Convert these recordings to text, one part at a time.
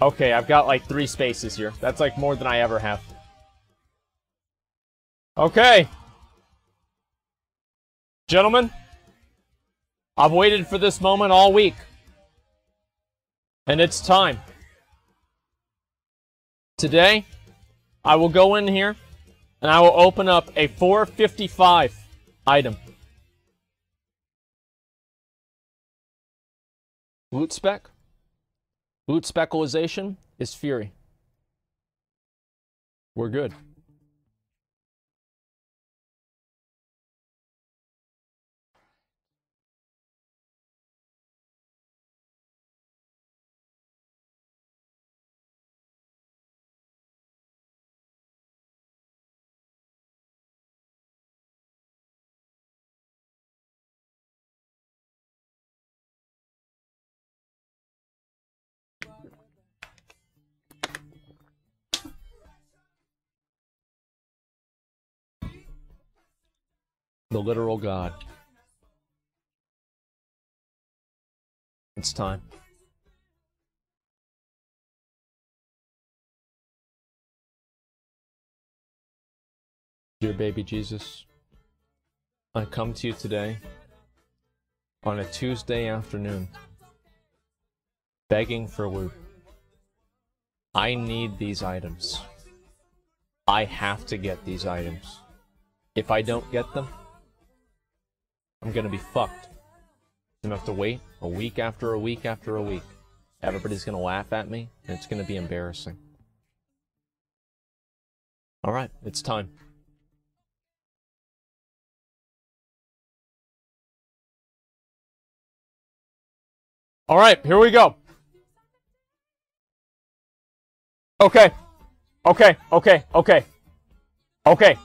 Okay, I've got like three spaces here. That's like more than I ever have. Okay. Gentlemen, I've waited for this moment all week. And it's time. Today, I will go in here and I will open up a 455 item. Loot spec. Loot specialization is Fury. We're good. The literal God. It's time. Dear baby Jesus, I come to you today on a Tuesday afternoon begging for loot. I need these items. I have to get these items. If I don't get them, I'm gonna be fucked. I'm gonna have to wait a week after a week after a week. Everybody's gonna laugh at me, and it's gonna be embarrassing. Alright, it's time. Alright, here we go. Okay. Okay, okay, okay. Okay.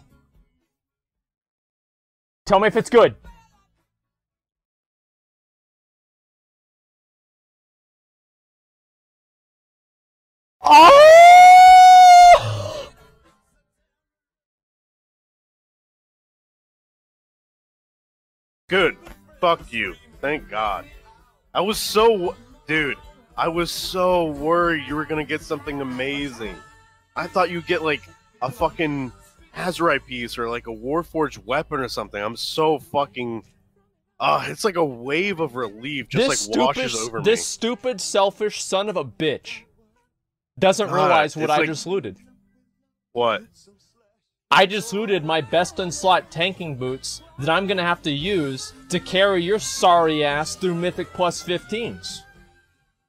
Tell me if it's good. Oh! Good. Fuck you. Thank God. I was so. Dude, I was so worried you were gonna get something amazing. I thought you'd get, like, a fucking Azerite piece or, like, a Warforged weapon or something. I'm so fucking. Uh, it's like a wave of relief just, this like, washes over this me. This stupid, selfish son of a bitch doesn't God, realize what I like- just looted. What? I just looted my best in slot tanking boots that I'm gonna have to use to carry your sorry ass through Mythic plus 15s.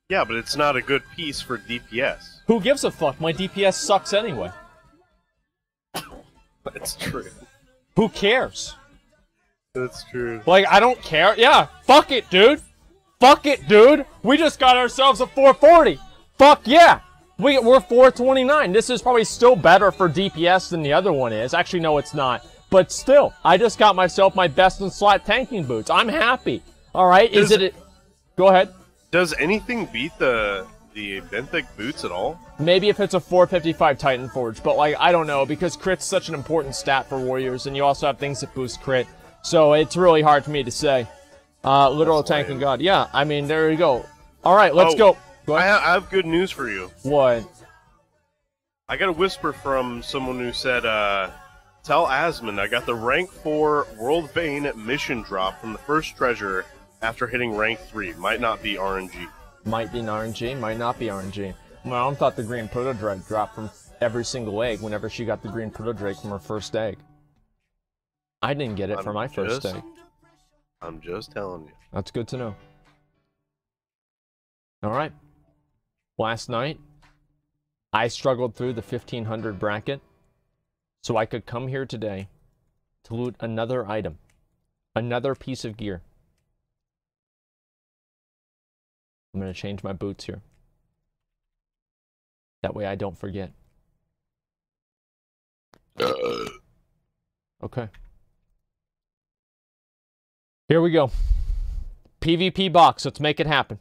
Yeah, but it's not a good piece for DPS. Who gives a fuck? My DPS sucks anyway. That's true. Who cares? That's true. Like, I don't care. Yeah, fuck it, dude. Fuck it, dude. We just got ourselves a 440. Fuck yeah. We, we're 429. This is probably still better for DPS than the other one is. Actually, no, it's not. But still, I just got myself my best in slot tanking boots. I'm happy. All right, is Does- it? Go ahead. Does anything beat the the benthic boots at all? Maybe if it's a 455 Titan Forge, but like I don't know because crit's such an important stat for warriors, and you also have things that boost crit, so it's really hard for me to say. Uh, literal That's tank lame. god. Yeah, I mean there you go. All right, let's Oh, go. Go I, ahead. ha- I have good news for you. What? I got a whisper from someone who said, uh, Tell Asmon I got the rank 4 World Vein mission drop from the first treasure after hitting rank 3. Might not be RNG. Might be an RNG, might not be RNG. My mom thought the green proto drake dropped from every single egg whenever she got the green proto drake from her first egg. I didn't get it for I'm my first egg. I'm just telling you. That's good to know. All right. Last night, I struggled through the 1500 bracket so I could come here today to loot another item, another piece of gear. I'm going to change my boots here. That way I don't forget. Uh. Okay. Here we go. PvP box. Let's make it happen.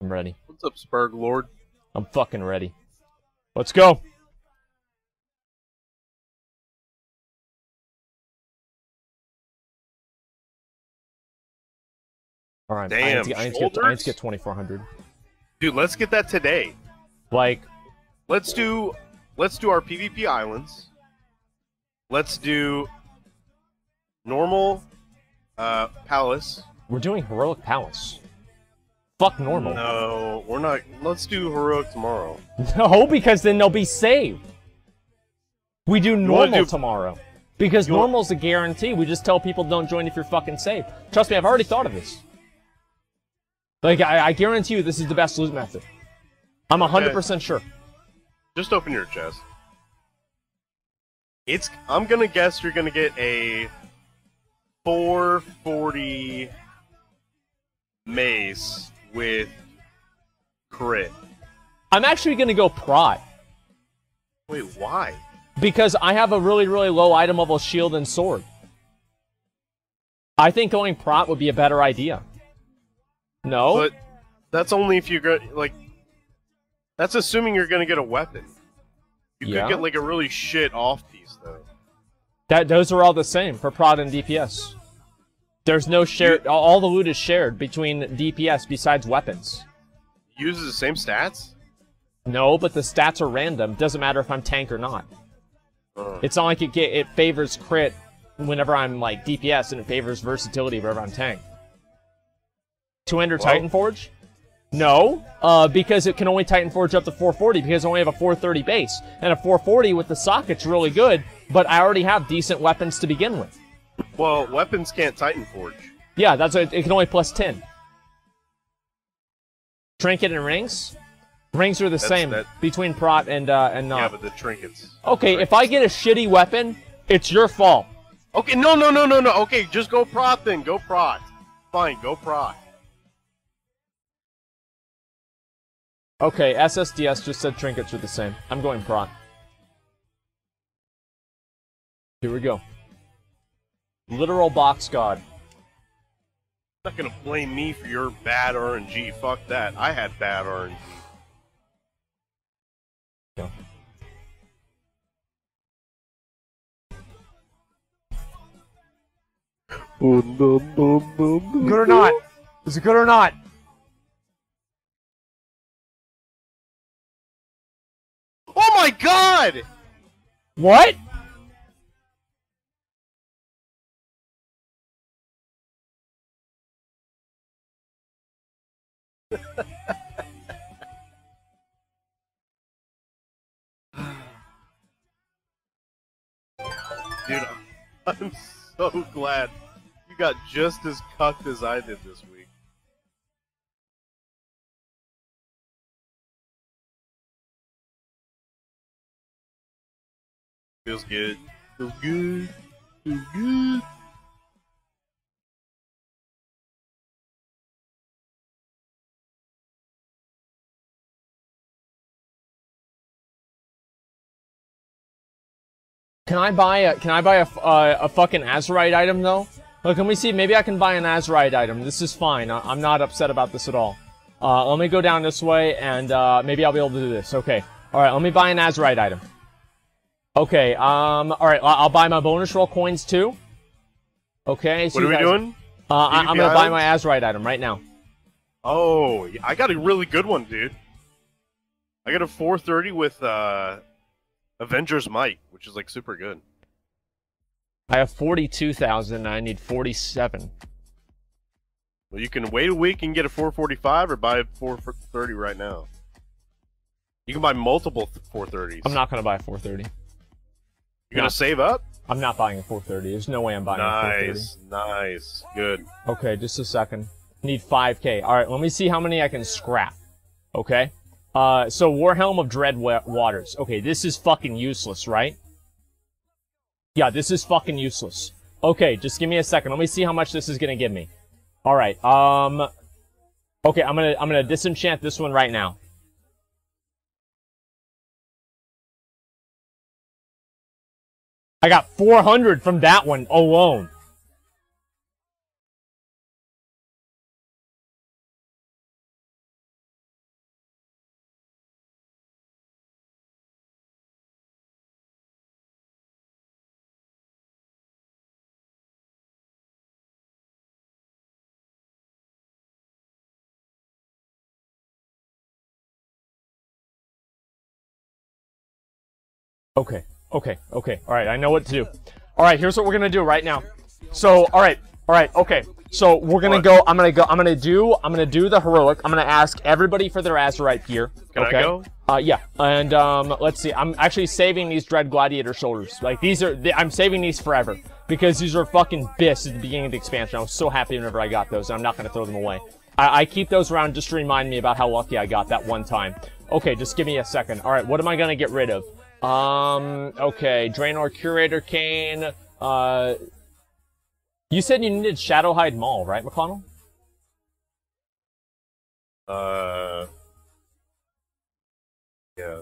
I'm ready. What's up, Spurg Lord? I'm fucking ready. Let's go. All right, I need, Damn, to, I, need to get, I need to get 2400. Dude, let's get that today. Like, Let's do let's do our PvP islands. Let's do normal uh palace. we're doing heroic palace. Fuck normal. No, we're not. Let's do heroic tomorrow. No, because then they'll be saved. We do normal do- tomorrow. Because You want- normal's a guarantee. We just tell people don't join if you're fucking safe. Trust me, I've already thought of this. Like, I, I guarantee you this is the best loot method. I'm 100% sure. Just open your chest. It's. I'm gonna guess you're gonna get a 440 mace with crit. I'm actually going to go prot. Wait, why? Because I have a really, really low item level shield and sword. I think going prot would be a better idea. No? But that's only if you get like. That's assuming you're gonna get a weapon. You Yeah. could get like a really shit off piece though. That those are all the same for prot and DPS. There's no shared. All the loot is shared between DPS besides weapons. Uses the same stats. No, but the stats are random. Doesn't matter if I'm tank or not. Uh, It's not like it get it favors crit whenever I'm like DPS and it favors versatility whenever I'm tank. To enter Well- Titan Forge? No, uh, because it can only Titan Forge up to 440 because I only have a 430 base. And a 440 with the socket's really good, but I already have decent weapons to begin with. Well, weapons can't Titan Forge. Yeah, that's it. It can only plus 10. Trinket and rings? Rings are the That's- same that- between prot and uh, and Yeah, but the trinkets. okay, if I get a shitty weapon, it's your fault. Okay, no, no, no, no, no. Okay, just go prot then. Go prot. Fine, go prot. Okay, SSDS just said trinkets are the same. I'm going prot. Here we go. Literal box god. not gonna blame me for your bad RNG. Fuck that. I had bad RNG. Go. Good or not? Is it good or not? Oh my god! What? Dude, I'm so glad you got just as cucked as I did this week. Feels good. Feels good. Feels good. Can I buy a Can I buy a uh, a fucking Azerite item though? Look, can we see? Maybe I can buy an Azerite item. This is fine. I- I'm not upset about this at all. Uh, let me go down this way, and uh, maybe I'll be able to do this. Okay. All right. Let me buy an Azerite item. Okay. Um. All right. I'll buy my bonus roll coins too. Okay. so What are we guys- doing? Uh, I- I'm gonna buy my Azerite item right now. Oh, I got a really good one, dude. I got a 430 with uh, Avengers Might, which is like super good. I have forty-two thousand. I need forty-seven. Well, you can wait a week and get a 445 or buy a 430 right now. You can buy multiple 430s. I'm not gonna buy a 430. You're gonna save up? I'm not buying a 430. There's no way I'm buying a 430. Nice, nice, good. Okay, just a second. Need 5k. Alright, let me see how many I can scrap. Okay? Uh, so Warhelm of Dread Waters. Okay, this is fucking useless, right? Yeah, this is fucking useless. Okay, just give me a second. Let me see how much this is gonna give me. Alright, um... Okay, I'm gonna, I'm gonna disenchant this one right now. I got 400 from that one alone. Okay, okay, okay. All right, I know what to do. All right, here's what we're gonna do right now. So, all right, all right, okay. So we're gonna What? go. I'm gonna go. I'm gonna do. I'm gonna do the heroic. I'm gonna ask everybody for their Azerite gear. Can I okay? go? Uh, yeah. And um, let's see. I'm actually saving these Dread Gladiator shoulders. Like these are. th- I'm saving these forever because these are fucking biss at the beginning of the expansion. I was so happy whenever I got those. and I'm not gonna throw them away. I, I keep those around just to remind me about how lucky I got that one time. Okay, just give me a second. All right, what am I gonna get rid of? Um. Okay, Draenor Curator Cane. Uh. You said you needed Shadowhide Mall, right, McConnell? Uh. Yeah.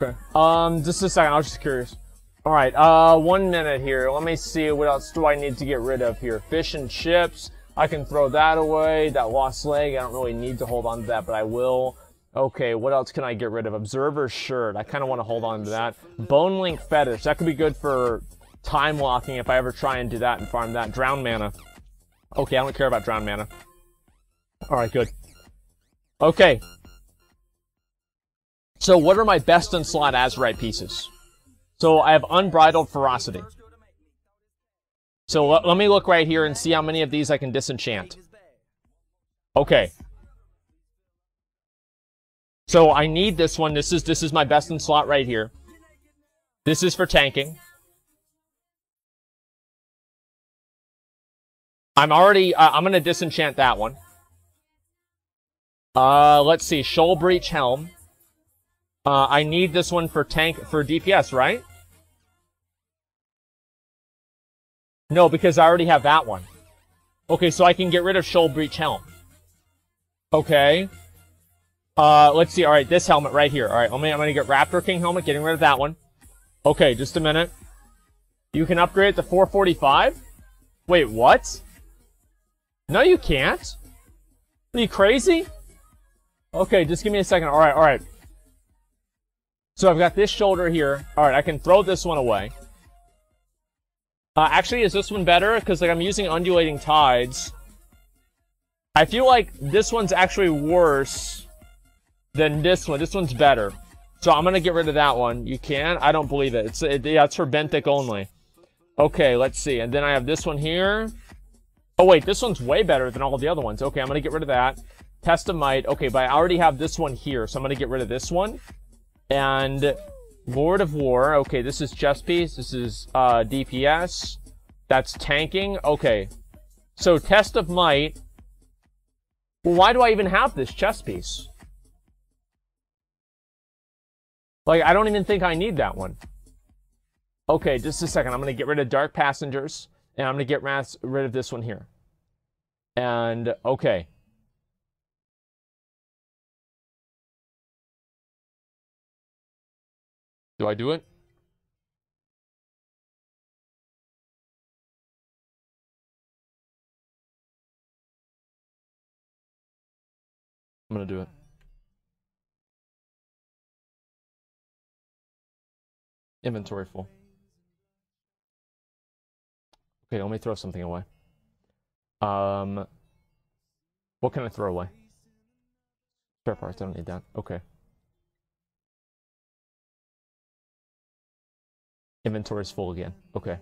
Okay. Um, just a second. I was just curious. All right. Uh, one minute here. Let me see. What else do I need to get rid of here? Fish and chips. I can throw that away. That lost leg. I don't really need to hold on to that, but I will. Okay. What else can I get rid of? Observer's shirt. I kind of want to hold on to that. Bone link fetish. That could be good for time locking if I ever try and do that and farm that. Drown mana. Okay. I don't care about drown mana. All right. Good. Okay. So what are my best in slot Azerite pieces? So I have Unbridled Ferocity. So let, me look right here and see how many of these I can disenchant. Okay. So I need this one. This is this is my best in slot right here. This is for tanking. I'm already uh, I'm gonna disenchant that one. Uh, let's see, Shoal Breach Helm. Uh, I need this one for tank for DPS, right? No, because I already have that one. Okay, so I can get rid of Shoal Breach Helm. Okay. Uh, let's see. All right, this helmet right here. All right, I'm gonna, get Raptor King helmet, getting rid of that one. Okay, just a minute. You can upgrade it to 445? Wait, what? No, you can't. Are you crazy? Okay, just give me a second. All right, all right. So I've got this shoulder here. All right, I can throw this one away. Uh, actually, is this one better? Because like I'm using undulating tides. I feel like this one's actually worse than this one. This one's better. So I'm gonna get rid of that one. You can? I don't believe it. It's it, yeah, it's for benthic only. Okay, let's see. And then I have this one here. Oh wait, this one's way better than all the other ones. Okay, I'm gonna get rid of that. Test of Might. Okay, but I already have this one here, so I'm gonna get rid of this one. And Lord of War. Okay, this is chest piece. This is uh, DPS. That's tanking. Okay. So Test of Might. Well, why do I even have this chest piece? Like, I don't even think I need that one. Okay, just a second. I'm going to get rid of Dark Passengers. And I'm going to get rid of this one here. And, okay. Do I do it? I'm gonna do it. Inventory full. Okay, let me throw something away. Um, what can I throw away? Spare parts, I don't need that. Okay. Inventory is full again. Okay.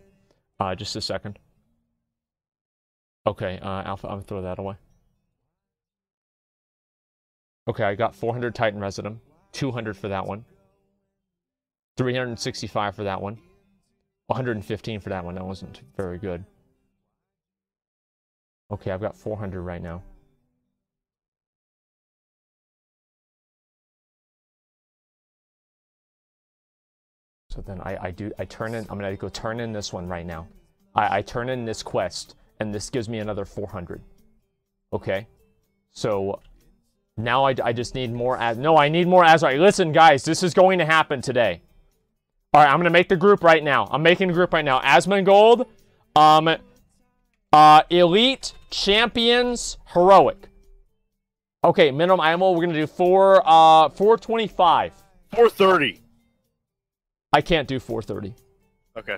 Uh, just a second. Okay, uh, Alpha, I'm gonna throw that away. Okay, I got 400 Titan Residuum, 200 for that one, 365 for that one, 115 for that one. That wasn't very good. Okay, I've got 400 right now. So then I, I do I turn in I'm gonna go turn in this one right now. I, I turn in this quest and this gives me another 400. Okay, so now I, I just need more as no I need more as Azerite. Listen guys, this is going to happen today. All right, I'm gonna make the group right now. I'm making the group right now. Asmongold, um, uh, Elite, Champions, Heroic. Okay, minimum animal. We're gonna do four, uh, 425. 430. I can't do 430. Okay.